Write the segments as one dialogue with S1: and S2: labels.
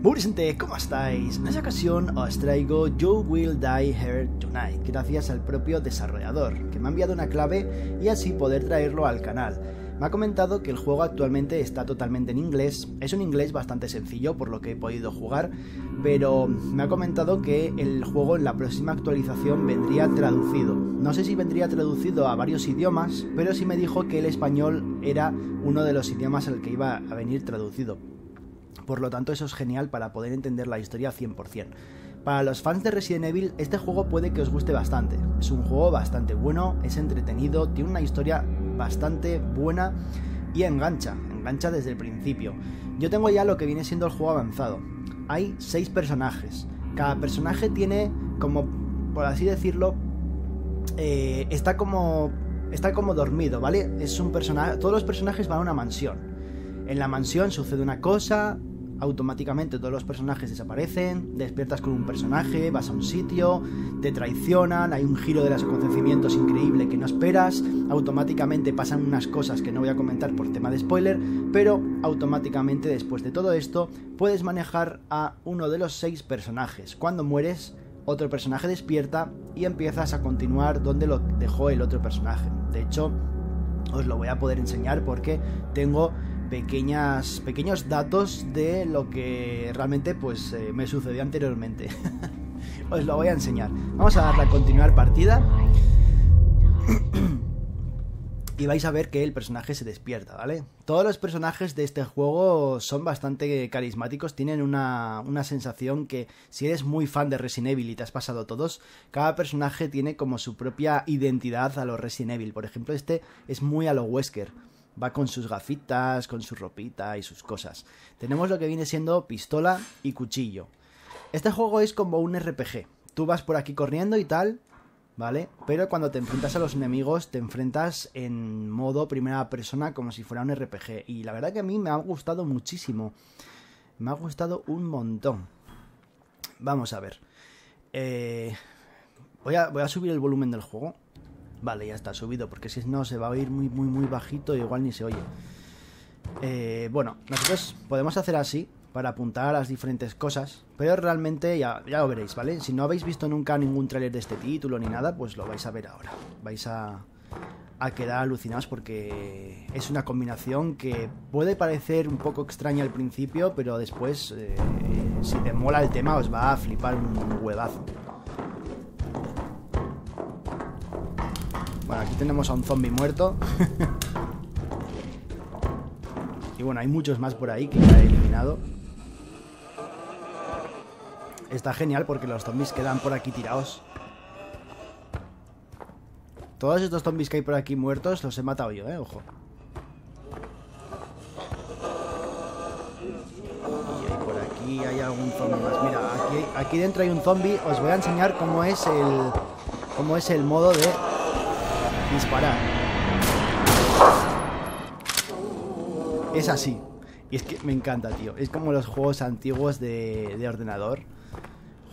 S1: Muy gente, ¿cómo estáis? En esta ocasión os traigo You Will Die Here Tonight, gracias al propio desarrollador, que me ha enviado una clave y así poder traerlo al canal. Me ha comentado que el juego actualmente está totalmente en inglés, es un inglés bastante sencillo por lo que he podido jugar, pero me ha comentado que el juego en la próxima actualización vendría traducido. No sé si vendría traducido a varios idiomas, pero sí me dijo que el español era uno de los idiomas al que iba a venir traducido. Por lo tanto, eso es genial para poder entender la historia 100%. Para los fans de Resident Evil, este juego puede que os guste bastante. Es un juego bastante bueno, es entretenido, tiene una historia bastante buena y engancha, engancha desde el principio. Yo tengo ya lo que viene siendo el juego avanzado. Hay seis personajes. Cada personaje tiene como, por así decirlo, eh, está como está como dormido, ¿vale? Es un personaje, todos los personajes van a una mansión. En la mansión sucede una cosa, automáticamente todos los personajes desaparecen, despiertas con un personaje, vas a un sitio, te traicionan, hay un giro de los acontecimientos increíble que no esperas, automáticamente pasan unas cosas que no voy a comentar por tema de spoiler, pero automáticamente después de todo esto puedes manejar a uno de los seis personajes. Cuando mueres, otro personaje despierta y empiezas a continuar donde lo dejó el otro personaje. De hecho, os lo voy a poder enseñar porque tengo pequeñas, pequeños datos de lo que realmente pues eh, me sucedió anteriormente. Os lo voy a enseñar. Vamos a darle a continuar partida. y vais a ver que el personaje se despierta, ¿vale? Todos los personajes de este juego son bastante carismáticos, tienen una, una, sensación que si eres muy fan de Resident Evil y te has pasado todos, cada personaje tiene como su propia identidad a los Resident Evil. Por ejemplo, este es muy a lo Wesker va con sus gafitas, con su ropita y sus cosas. Tenemos lo que viene siendo pistola y cuchillo. Este juego es como un RPG. Tú vas por aquí corriendo y tal, ¿vale? Pero cuando te enfrentas a los enemigos, te enfrentas en modo primera persona como si fuera un RPG. Y la verdad que a mí me ha gustado muchísimo. Me ha gustado un montón. Vamos a ver. Eh, voy, a, voy a subir el volumen del juego Vale, ya está subido, porque si no se va a oír muy, muy, muy bajito y igual ni se oye. Eh, bueno, nosotros podemos hacer así para apuntar a las diferentes cosas, pero realmente ya, ya lo veréis, ¿vale? Si no habéis visto nunca ningún tráiler de este título ni nada, pues lo vais a ver ahora. Vais a, a quedar alucinados porque es una combinación que puede parecer un poco extraña al principio, pero después, eh, si te mola el tema, os va a flipar un huevazo. Bueno, aquí tenemos a un zombie muerto. y bueno, hay muchos más por ahí que ya he eliminado. Está genial porque los zombies quedan por aquí tirados. Todos estos zombies que hay por aquí muertos los he matado yo, eh, ojo. Y por aquí hay algún zombie más. Mira, aquí, aquí dentro hay un zombie. Os voy a enseñar cómo es el, cómo es el modo de disparar. Es así. Y es que me encanta, tío. Es como los juegos antiguos de, de ordenador.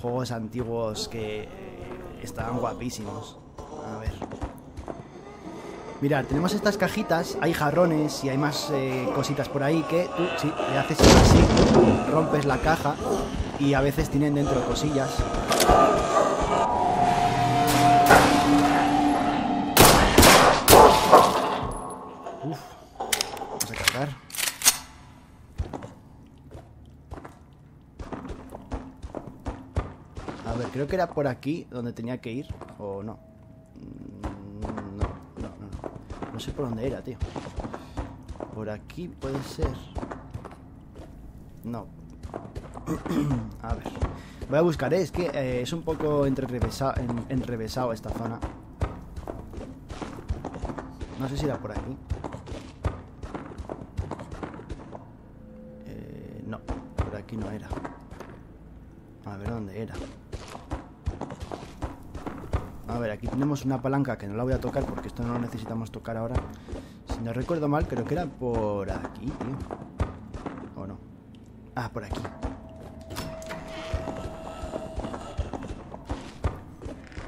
S1: Juegos antiguos que estaban guapísimos. A ver. Mirad, tenemos estas cajitas, hay jarrones y hay más eh, cositas por ahí que tú, sí, le haces así, rompes la caja y a veces tienen dentro cosillas. Creo que era por aquí donde tenía que ir. ¿O no? Mm, no, no, no. No sé por dónde era, tío. Por aquí puede ser. No. a ver. Voy a buscar, ¿eh? es que eh, es un poco entrerevesado, enrevesado esta zona. No sé si era por aquí. A ver, aquí tenemos una palanca que no la voy a tocar porque esto no lo necesitamos tocar ahora. Si no recuerdo mal, creo que era por aquí, tío. ¿O no? Ah, por aquí.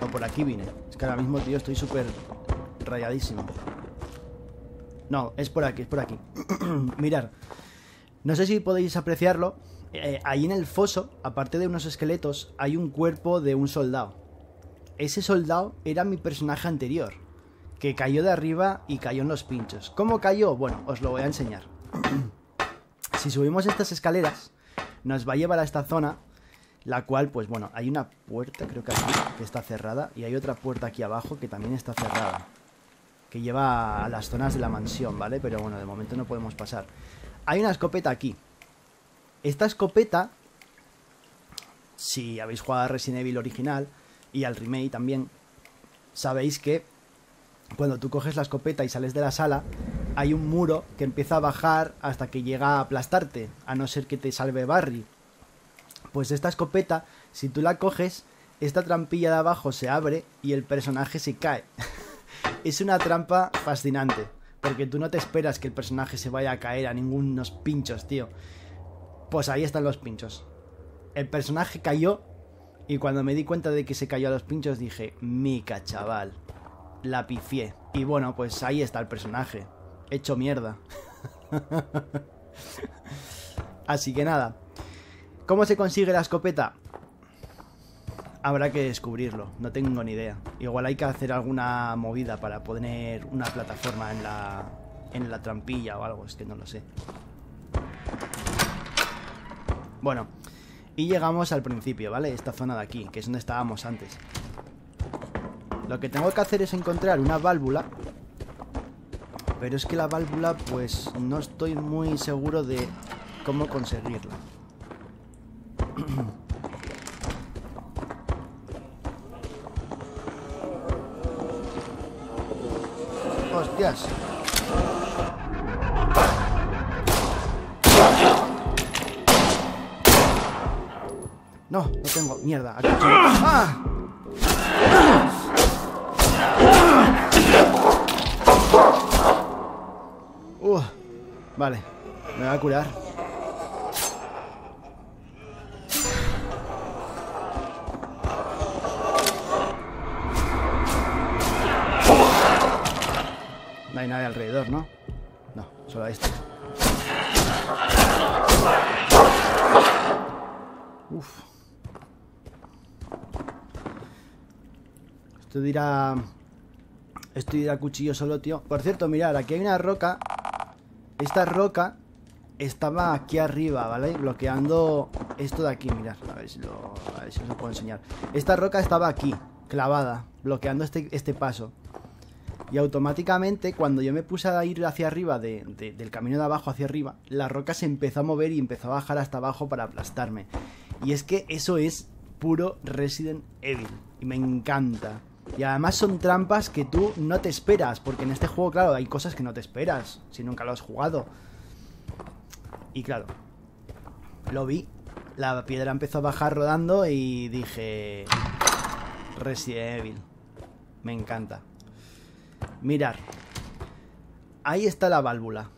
S1: O por aquí vine. Es que ahora mismo, tío, estoy súper rayadísimo. No, es por aquí, es por aquí. Mirar. No sé si podéis apreciarlo. eh, ahí en el foso, aparte de unos esqueletos, hay un cuerpo de un soldado. Ese soldado era mi personaje anterior, que cayó de arriba y cayó en los pinchos. ¿Cómo cayó? Bueno, os lo voy a enseñar. si subimos estas escaleras, nos va a llevar a esta zona, la cual, pues bueno, hay una puerta, creo que aquí, que está cerrada, y hay otra puerta aquí abajo que también está cerrada, que lleva a las zonas de la mansión, ¿vale? Pero bueno, de momento no podemos pasar. Hay una escopeta aquí. Esta escopeta, si habéis jugado a Resident Evil original y al remake también, sabéis que cuando tú coges la escopeta y sales de la sala, hay un muro que empieza a bajar hasta que llega a aplastarte, a no ser que te salve Barry. Pues esta escopeta, si tú la coges, esta trampilla de abajo se abre y el personaje se cae. es una trampa fascinante, porque tú no te esperas que el personaje se vaya a caer a ningunos pinchos, tío. Pues ahí están los pinchos. El personaje cayó y cuando me di cuenta de que se cayó a los pinchos dije, mica chaval, la pifié. Y bueno, pues ahí está el personaje, hecho mierda. Así que nada. ¿Cómo se consigue la escopeta? Habrá que descubrirlo, no tengo ni idea. Igual hay que hacer alguna movida para poner una plataforma en la, en la trampilla o algo, es que no lo sé. Bueno, y llegamos al principio, ¿vale? Esta zona de aquí, que es donde estábamos antes. Lo que tengo que hacer es encontrar una válvula. Pero es que la válvula, pues, no estoy muy seguro de cómo conseguirla. Hostias. No, no tengo. Mierda. Aquí. ¡Ah! Uh, vale. Me va a curar. No hay nadie alrededor, ¿no? No, solo hay este. Uf. Esto dirá... Esto dirá cuchillo solo, tío. Por cierto, mirad, aquí hay una roca. Esta roca estaba aquí arriba, ¿vale? Bloqueando esto de aquí, mirad. A ver si lo, os lo puedo enseñar. Esta roca estaba aquí, clavada, bloqueando este, este paso. Y automáticamente, cuando yo me puse a ir hacia arriba, de, de, del camino de abajo hacia arriba, la roca se empezó a mover y empezó a bajar hasta abajo para aplastarme. Y es que eso es puro Resident Evil. Y me encanta. Y además son trampas que tú no te esperas, porque en este juego, claro, hay cosas que no te esperas, si nunca lo has jugado. Y claro, lo vi, la piedra empezó a bajar rodando y dije... Resident Evil. Me encanta. Mirar. Ahí está la válvula.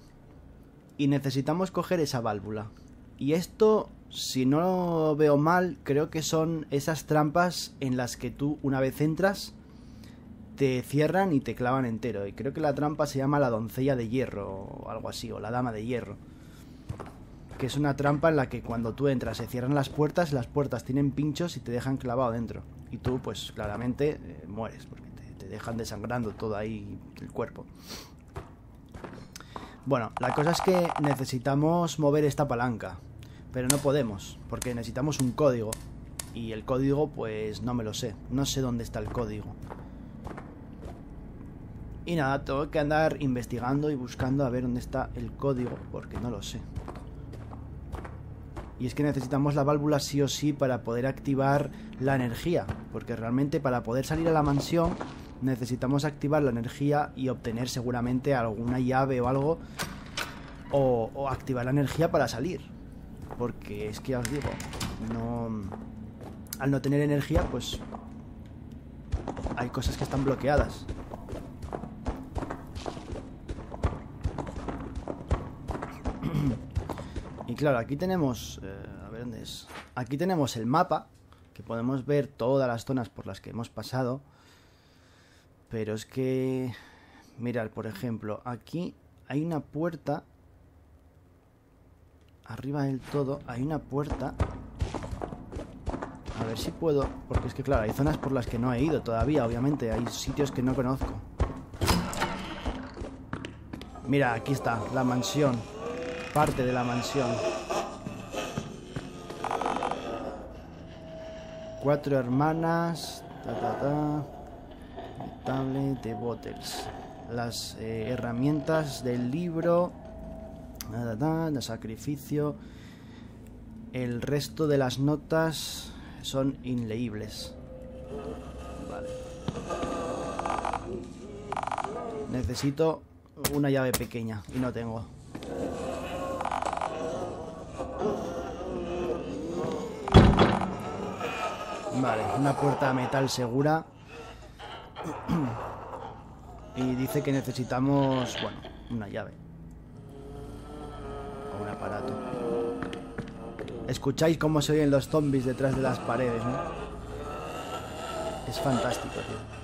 S1: Y necesitamos coger esa válvula. Y esto, si no veo mal, creo que son esas trampas en las que tú, una vez entras, te cierran y te clavan entero. Y creo que la trampa se llama la doncella de hierro o algo así, o la dama de hierro. Que es una trampa en la que cuando tú entras se cierran las puertas, las puertas tienen pinchos y te dejan clavado dentro. Y tú, pues claramente, eh, mueres, porque te, te dejan desangrando todo ahí el cuerpo. Bueno, la cosa es que necesitamos mover esta palanca, pero no podemos, porque necesitamos un código. Y el código, pues no me lo sé, no sé dónde está el código. Y nada, tengo que andar investigando y buscando a ver dónde está el código, porque no lo sé. Y es que necesitamos la válvula sí o sí para poder activar la energía, porque realmente para poder salir a la mansión necesitamos activar la energía y obtener seguramente alguna llave o algo, o, o activar la energía para salir. Porque es que ya os digo, no... Al no tener energía, pues... Hay cosas que están bloqueadas. Claro, aquí tenemos... Eh, a ver dónde es. Aquí tenemos el mapa, que podemos ver todas las zonas por las que hemos pasado. Pero es que... Mirad, por ejemplo, aquí hay una puerta... arriba del todo hay una puerta. A ver si puedo... Porque es que, claro, hay zonas por las que no he ido todavía, obviamente. Hay sitios que no conozco. Mira, aquí está, la mansión. Parte de la mansión. Cuatro hermanas. Ta, ta, ta. Tablet de bottles. Las eh, herramientas del libro. Ta, ta, sacrificio. El resto de las notas son inleíbles. Vale. Necesito una llave pequeña y no tengo. Vale, una puerta metal segura. Y dice que necesitamos, bueno, una llave. O un aparato. Escucháis cómo se oyen los zombies detrás de las paredes, ¿no? Es fantástico, tío.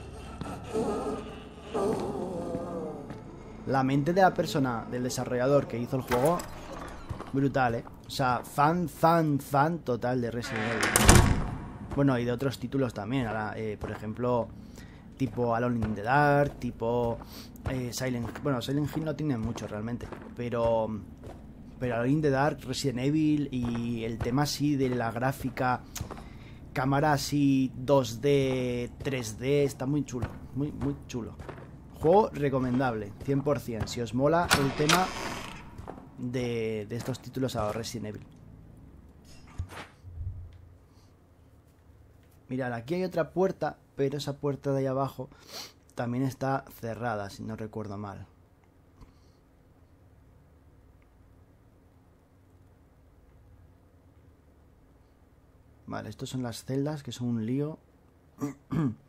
S1: La mente de la persona, del desarrollador que hizo el juego, brutal, ¿eh? O sea, fan, fan, fan total de Resident Evil. Bueno, y de otros títulos también. Eh, por ejemplo, tipo Alone in the Dark, tipo eh, Silent Bueno, Silent Hill no tiene mucho realmente, pero pero Alone in the Dark, Resident Evil y el tema así de la gráfica, cámara así 2D, 3D, está muy chulo, muy muy chulo. Juego recomendable, 100%, si os mola el tema de, de estos títulos a Resident Evil. Mirad, aquí hay otra puerta, pero esa puerta de ahí abajo también está cerrada, si no recuerdo mal. Vale, estos son las celdas, que son un lío.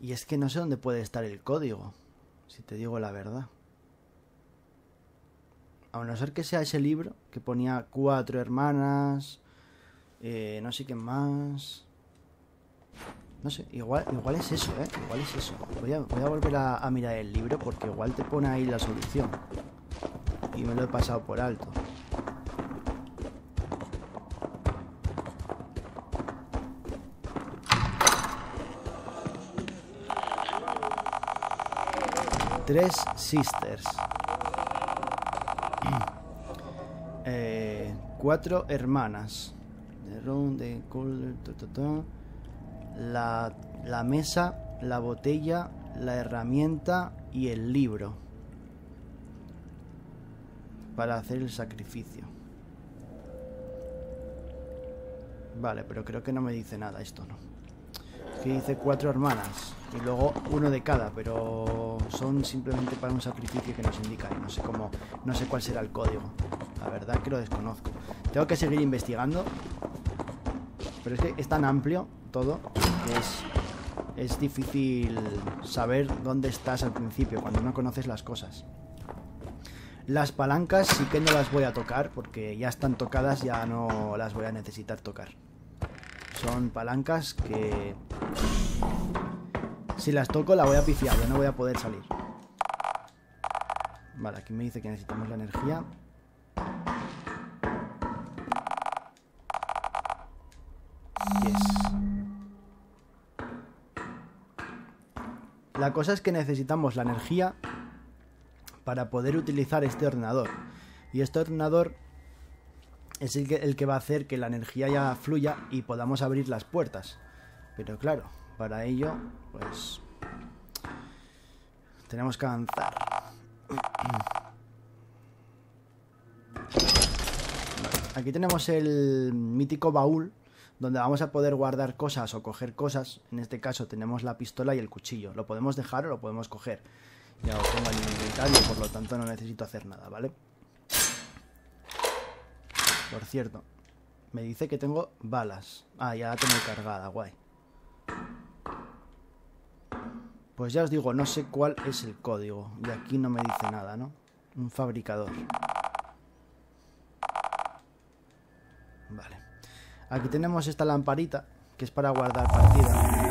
S1: Y es que no sé dónde puede estar el código, si te digo la verdad. A no ser que sea ese libro que ponía cuatro hermanas, eh, no sé qué más. No sé, igual, igual es eso, ¿eh? Igual es eso. Voy a, volver a, a mirar el libro porque igual te pone ahí la solución. Y me lo he pasado por alto. Tres Sisters. Cuatro hermanas. De ron, de col- ta, ta, ta. La, la mesa, la botella, la herramienta y el libro. Para hacer el sacrificio. Vale, pero creo que no me dice nada esto, ¿no? Que dice cuatro hermanas y luego uno de cada, pero son simplemente para un sacrificio que nos indica y no sé cómo, no sé cuál será el código. La verdad que lo desconozco. Tengo que seguir investigando, pero es que es tan amplio todo que es es difícil saber dónde estás al principio cuando no conoces las cosas. Las palancas sí que no las voy a tocar porque ya están tocadas, ya no las voy a necesitar tocar. Son palancas que si las toco la voy a pifiar, ya no voy a poder salir. Vale, aquí me dice que necesitamos la energía. Yes. La cosa es que necesitamos la energía para poder utilizar este ordenador. Y este ordenador es el que, el que va a hacer que la energía ya fluya y podamos abrir las puertas. Pero claro, para ello, pues... Tenemos que avanzar. Aquí tenemos el mítico baúl donde vamos a poder guardar cosas o coger cosas. En este caso tenemos la pistola y el cuchillo. Lo podemos dejar o lo podemos coger. Ya lo tengo en el inventario, por lo tanto no necesito hacer nada, ¿vale? Por cierto, me dice que tengo balas. Ah, ya la tengo cargada, guay. Pues ya os digo, no sé cuál es el código. Y aquí no me dice nada, ¿no? Un fabricador. Vale. Aquí tenemos esta lamparita, que es para guardar partida.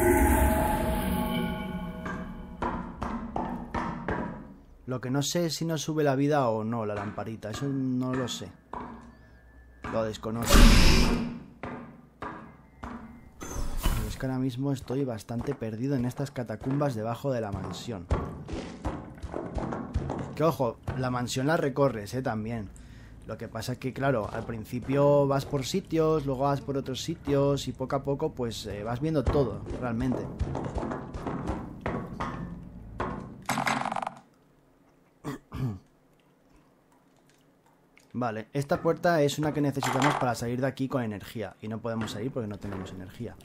S1: Lo que no sé es si nos sube la vida o no la lamparita. Eso no lo sé. Lo desconozco. Ahora mismo estoy bastante perdido en estas catacumbas debajo de la mansión. Que ojo, la mansión la recorres, ¿eh? También. Lo que pasa es que, claro, al principio vas por sitios, luego vas por otros sitios y poco a poco pues eh, vas viendo todo, realmente. Vale, esta puerta es una que necesitamos para salir de aquí con energía y no podemos salir porque no tenemos energía.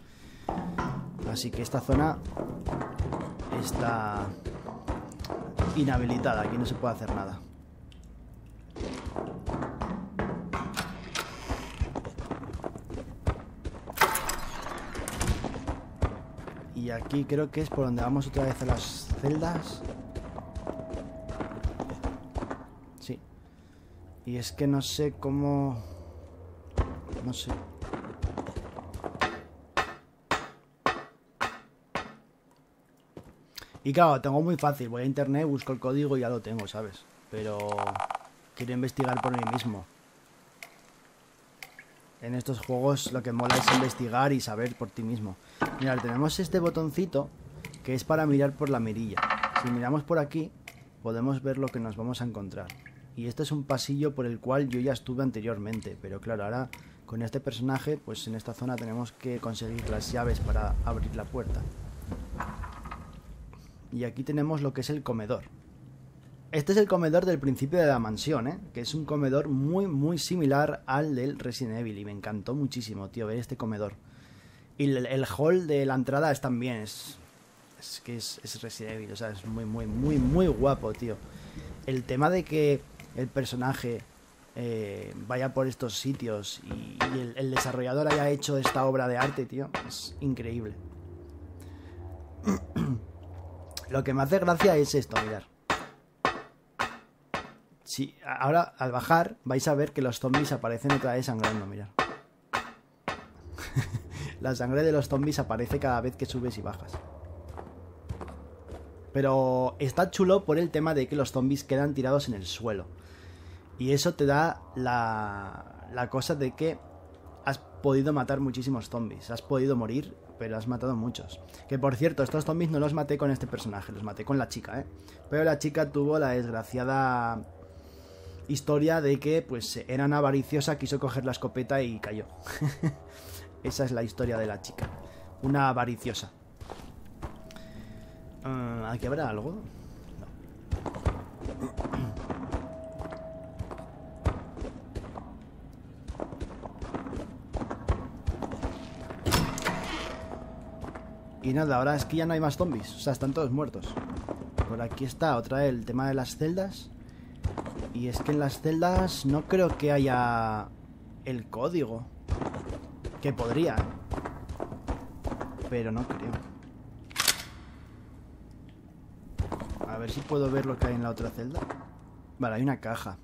S1: Así que esta zona está inhabilitada, aquí no se puede hacer nada. Y aquí creo que es por donde vamos otra vez a las celdas. Sí. Y es que no sé cómo... No sé. Y claro, tengo muy fácil. Voy a internet, busco el código y ya lo tengo, ¿sabes? Pero quiero investigar por mí mismo. En estos juegos lo que mola es investigar y saber por ti mismo. Mira, tenemos este botoncito que es para mirar por la mirilla. Si miramos por aquí, podemos ver lo que nos vamos a encontrar. Y este es un pasillo por el cual yo ya estuve anteriormente. Pero claro, ahora con este personaje, pues en esta zona tenemos que conseguir las llaves para abrir la puerta. Y aquí tenemos lo que es el comedor. Este es el comedor del principio de la mansión, ¿eh? Que es un comedor muy, muy similar al del Resident Evil. Y me encantó muchísimo, tío, ver este comedor. Y el, hall de la entrada es también, es, que es, Resident Evil, o sea, es muy, muy, muy, muy guapo, tío. El tema de que el personaje eh, vaya por estos sitios y, el, desarrollador haya hecho esta obra de arte, tío, es increíble. Lo que me hace gracia es esto, mirar. Sí, ahora al bajar vais a ver que los zombies aparecen otra vez sangrando, mirad. La sangre de los zombies aparece cada vez que subes y bajas. Pero está chulo por el tema de que los zombies quedan tirados en el suelo. Y eso te da la, la cosa de que has podido matar muchísimos zombies. Has podido morir, pero has matado muchos. Que por cierto, estos zombies no los maté con este personaje, los maté con la chica, ¿eh? Pero la chica tuvo la desgraciada historia de que pues era una avariciosa, quiso coger la escopeta y cayó. Esa es la historia de la chica. Una avariciosa. Uh, ¿Aquí habrá algo? Y nada, ahora es que ya no hay más zombies. O sea, están todos muertos. Por aquí está otra vez el tema de las celdas. Y es que en las celdas no creo que haya el código. Que podría. Pero no creo. A ver si puedo ver lo que hay en la otra celda. Vale, hay una caja.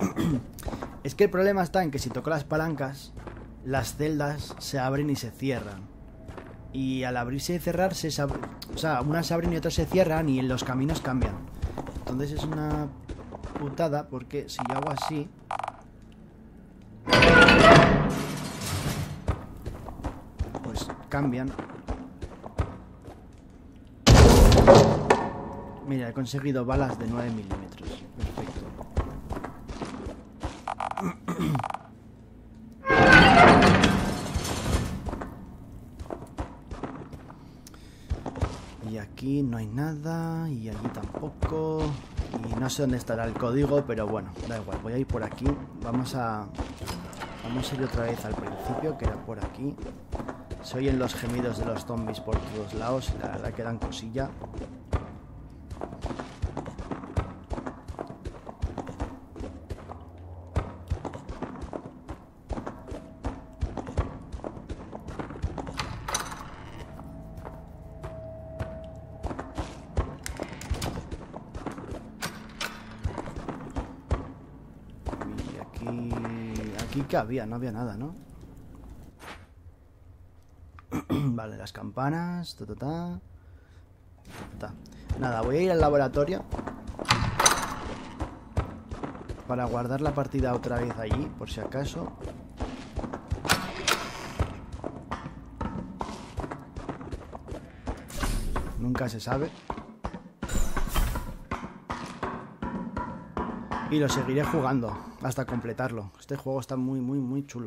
S1: es que el problema está en que si toco las palancas, las celdas se abren y se cierran. Y al abrirse y cerrarse, se o sea, unas se abren y otras se cierran y los caminos cambian. Entonces es una putada porque si yo hago así, cambian. Mira, he conseguido balas de 9 milímetros. Perfecto. Aquí no hay nada, y allí tampoco. Y no sé dónde estará el código, pero bueno, da igual. Voy a ir por aquí. Vamos a... Vamos a ir otra vez al principio, que era por aquí. Se oyen los gemidos de los zombies por todos lados la verdad que dan cosilla. Que había, no había nada, ¿no? Vale, las campanas. Ta, ta, falta. Nada, voy a ir al laboratorio para guardar la partida otra vez allí, por si acaso. Nunca se sabe. Y lo seguiré jugando hasta completarlo. Este juego está muy, muy, muy chulo.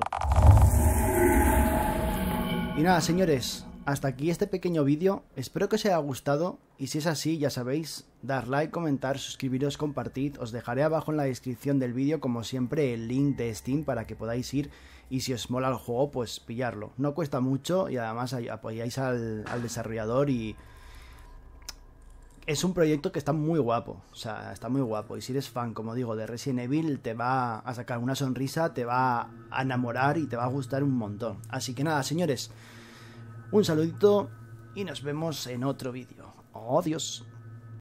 S1: Y nada, señores, hasta aquí este pequeño vídeo. Espero que os haya gustado. Y si es así, ya sabéis, dar like, comentar, suscribiros, compartid. Os dejaré abajo en la descripción del vídeo, como siempre, el link de Steam para que podáis ir. Y si os mola el juego, pues pillarlo. No cuesta mucho y además apoyáis al, al desarrollador y es un proyecto que está muy guapo, o sea, está muy guapo. Y si eres fan, como digo, de Resident Evil, te va a sacar una sonrisa, te va a enamorar y te va a gustar un montón. Así que nada, señores, un saludito y nos vemos en otro vídeo. Adiós.